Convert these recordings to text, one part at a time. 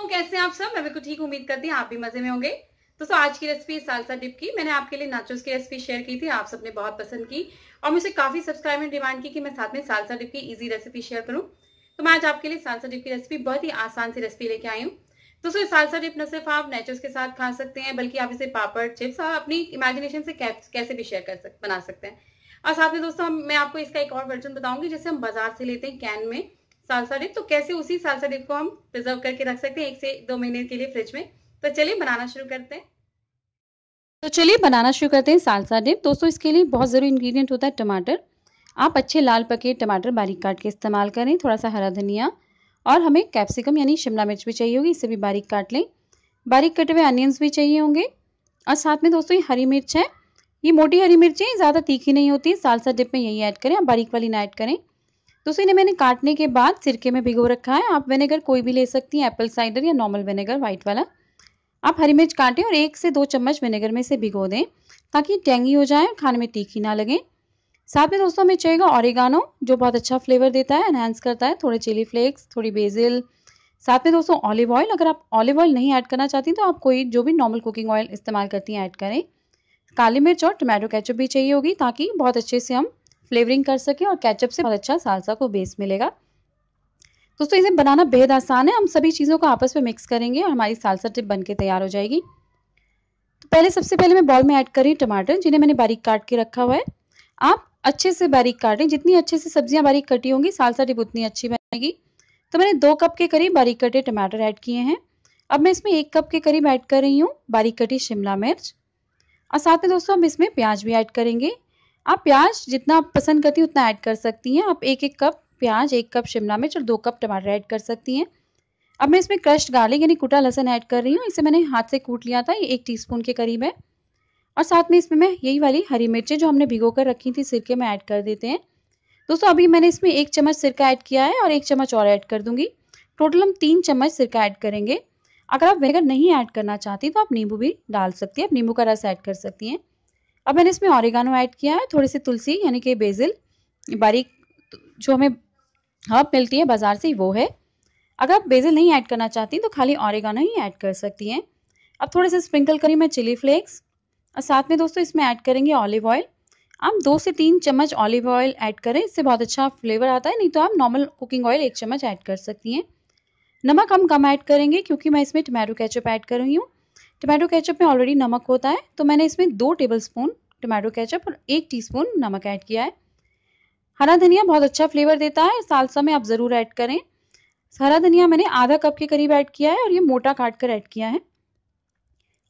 दोस्तों कैसे हैं आप सब? मैं बिल्कुल ठीक, उम्मीद करती हूँ आप भी मज़े में होंगे। दोस्तों आज की रेसिपी सालसा डिप की, मैंने आपके लिए नाचोस की रेसिपी शेयर की थी, आप सबने बहुत पसंद की, और मुझे काफ़ी सब्सक्राइबर ने डिमांड की कि मैं साथ में सालसा डिप की इजी रेसिपी शेयर करूँ। तो मैं आज आपके लिए सालसा डिप की रेसिपी बहुत ही आसान सी रेसिपी लेके आई हूँ। दोस्तों सालसा डिप न सिर्फ़ आप नेचोस के साथ खा सकते हैं, बल्कि आप इसे पापड़ चिप्स और अपनी इमेजिनेशन से कैसे भी शेयर कर सकते बना सकते हैं। और साथ में दोस्तों मैं आपको इसका एक और वर्जन बताऊँगी, जैसे हम बाज़ार से लेते हैं कैन में। सालसा डिप तो कैसे उसी सालसा डिप को हम प्रिजर्व करके रख सकते हैं? एक से दो महीने के लिए फ्रिज में। तो चलिए बनाना शुरू करते हैं। तो चलिए बनाना शुरू करते हैं सालसा डिप दोस्तों, इसके लिए बहुत ज़रूरी इंग्रेडिएंट होता है टमाटर। आप अच्छे लाल पके टमाटर बारीक काट के इस्तेमाल करें थोड़ा सा हरा धनिया। और हमें कैप्सिकम यानी शिमला मिर्च भी चाहिए होगी, इसे भी बारीक काट लें। बारीक कटे हुए अनियंस भी चाहिए होंगे। और साथ में दोस्तों, ये हरी मिर्च है। ये मोटी हरी मिर्चें ज़्यादा तीखी नहीं होती। सालसा डिप में यही ऐड करें। आप बारीक वाली ना ऐड करें। तो इन्हें मैंने काटने के बाद सिरके में भिगो रखा है। आप विनेगर कोई भी ले सकती हैं एप्पल साइडर या नॉर्मल विनेगर व्हाइट वाला। आप हरी मिर्च काटें और एक से दो चम्मच विनेगर में से भिगो दें ताकि टेंगी हो जाए खाने में तीखी ना लगे। साथ में दोस्तों हमें चाहिएगा ऑरिगानो जो बहुत अच्छा फ्लेवर देता है एनहेंस करता है, थोड़े चिली फ्लेक्स थोड़ी बेजिल साथ में दोस्तों ऑलिव ऑयल अगर आप ऑलिव ऑयल नहीं ऐड करना चाहती तो आप कोई जो भी नॉर्मल कुकिंग ऑयल इस्तेमाल करती हैं ऐड करें। काली मिर्च और टमाटो केचप भी चाहिए होगी ताकि बहुत अच्छे से हम फ्लेवरिंग कर सके और कैचअप से बहुत अच्छा सालसा को बेस मिलेगा। दोस्तों, इसे बनाना बेहद आसान है। हम सभी चीज़ों को आपस में मिक्स करेंगे और हमारी सालसा टिप बन के तैयार हो जाएगी। तो पहले, सबसे पहले मैं बॉल में ऐड करी टमाटर, जिन्हें मैंने बारीक काट के रखा हुआ है। आप अच्छे से बारीक काटें। जितनी अच्छे से सब्ज़ियाँ बारीक कटी होंगी, सालसा टिप उतनी अच्छी बनेगी। तो मैंने दो कप के करीब बारीक कटे टमाटर ऐड किए हैं। अब मैं इसमें एक कप के करीब ऐड कर रही हूँ बारीक कटी शिमला मिर्च। और साथ में दोस्तों, हम इसमें प्याज भी ऐड करेंगे। आप प्याज जितना आप पसंद करती हैं, उतना ऐड कर सकती हैं। आप एक एक कप प्याज, एक कप शिमला मिर्च और दो कप टमाटर ऐड कर सकती हैं। अब मैं इसमें क्रश्ड गार्लिक यानी कुटा लहसन ऐड कर रही हूँ। इसे मैंने हाथ से कूट लिया था, ये एक टीस्पून के करीब है। और साथ में इसमें मैं यही वाली हरी मिर्चें जो हमने भिगो कर रखी थी, सिरके में ऐड कर देते हैं। दोस्तों, अभी मैंने इसमें एक चम्मच सिरका ऐड किया है और एक चम्मच और ऐड कर दूँगी। टोटल हम तीन चम्मच सिरका ऐड करेंगे। अगर आप विनेगर नहीं ऐड करना चाहती तो आप नींबू भी डाल सकती हैं, आप नींबू का रस ऐड कर सकती हैं। अब मैंने इसमें ऑरिगानो ऐड किया है, थोड़ी सी तुलसी, यानी कि बेजिल बारीक जो हमें हर्ब मिलती है बाज़ार से, वो है। अगर आप बेजिल नहीं ऐड करना चाहती तो खाली ऑरिगानो ही ऐड कर सकती हैं। अब थोड़े से स्प्रिंकल करी मैं चिली फ्लेक्स और साथ में दोस्तों इसमें ऐड करेंगे ऑलिव ऑयल आप दो से तीन चम्मच ऑलिव ऑयल ऐड करें, इससे बहुत अच्छा फ्लेवर आता है, नहीं तो आप नॉर्मल कुकिंग ऑयल एक चम्मच ऐड कर सकती हैं। नमक हम कम ऐड करेंगे, क्योंकि मैं इसमें टमाटो केचप ऐड कर रही हूँ। टमाटो केचप में ऑलरेडी नमक होता है तो मैंने इसमें दो टेबल स्पून टमाटो केचप और एक टीस्पून नमक ऐड किया है। हरा धनिया बहुत अच्छा फ्लेवर देता है सालसा में आप ज़रूर ऐड करें। हरा धनिया मैंने आधा कप के करीब ऐड किया है और ये मोटा काट कर ऐड किया है।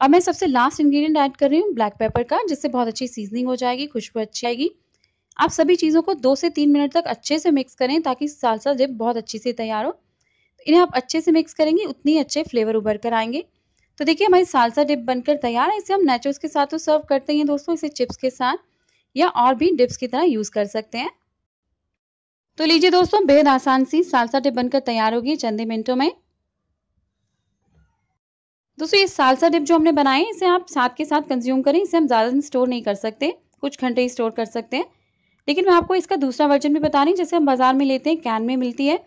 अब मैं सबसे लास्ट इंग्रेडिएंट ऐड कर रही हूँ ब्लैक पेपर का, जिससे बहुत अच्छी सीजनिंग हो जाएगी, खुशबू अच्छी आएगी। आप सभी चीज़ों को दो से तीन मिनट तक अच्छे से मिक्स करें ताकि सालसा डिप बहुत अच्छी से तैयार हो इन्हें आप अच्छे से मिक्स करेंगे, उतनी अच्छे फ्लेवर उभर कर आएँगे। तो देखिए, हमारी सालसा डिप बनकर तैयार है। इसे हम नेचोस के साथ तो सर्व करते हैं दोस्तों, इसे चिप्स के साथ या और भी डिप्स की तरह यूज़ कर सकते हैं। तो लीजिए दोस्तों बेहद आसान सी सालसा डिप बनकर तैयार होगी चंद मिनटों में। दोस्तों, ये सालसा डिप जो हमने बनाए इसे आप साथ के साथ कंज्यूम करें। इसे हम ज़्यादा दिन स्टोर नहीं कर सकते, कुछ घंटे ही स्टोर कर सकते हैं। लेकिन मैं आपको इसका दूसरा वर्जन भी बता रही हूँ, जैसे हम बाज़ार में लेते हैं कैन में मिलती है।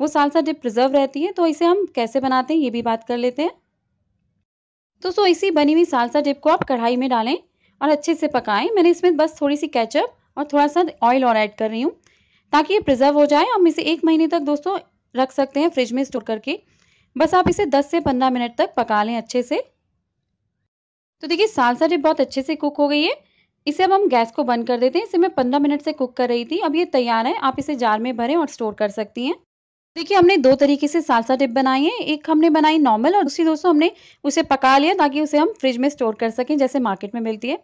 वो सालसा डिप प्रिजर्व रहती है तो इसे हम कैसे बनाते हैं, ये भी बात कर लेते हैं। तो सो इसी बनी हुई सालसा डिप को आप कढ़ाई में डालें और अच्छे से पकाएँ। मैंने इसमें बस थोड़ी सी केचप और थोड़ा सा ऑयल और ऐड कर रही हूँ ताकि ये प्रिजर्व हो जाए। हम इसे एक महीने तक दोस्तों रख सकते हैं फ्रिज में स्टोर करके। बस आप इसे 10 से 15 मिनट तक पका लें अच्छे से। तो देखिए, सालसा डिप बहुत अच्छे से कुक हो गई है। इसे अब हम गैस को बंद कर देते हैं। इसे मैं 15 मिनट से कुक कर रही थी। अब ये तैयार है। आप इसे जार में भरें और स्टोर कर सकती हैं। देखिए, हमने दो तरीके से सालसा डिप बनाई है। एक हमने बनाई नॉर्मल और दूसरी दोस्तों हमने उसे पका लिया ताकि उसे हम फ्रिज में स्टोर कर सकें, जैसे मार्केट में मिलती है।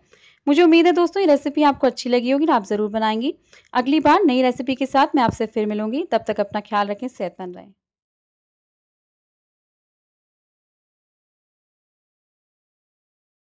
मुझे उम्मीद है दोस्तों, ये रेसिपी आपको अच्छी लगी होगी आप ज़रूर बनाएँगी। अगली बार नई रेसिपी के साथ मैं आपसे फिर मिलूँगी। तब तक अपना ख्याल रखें, सेहतमंद रहें।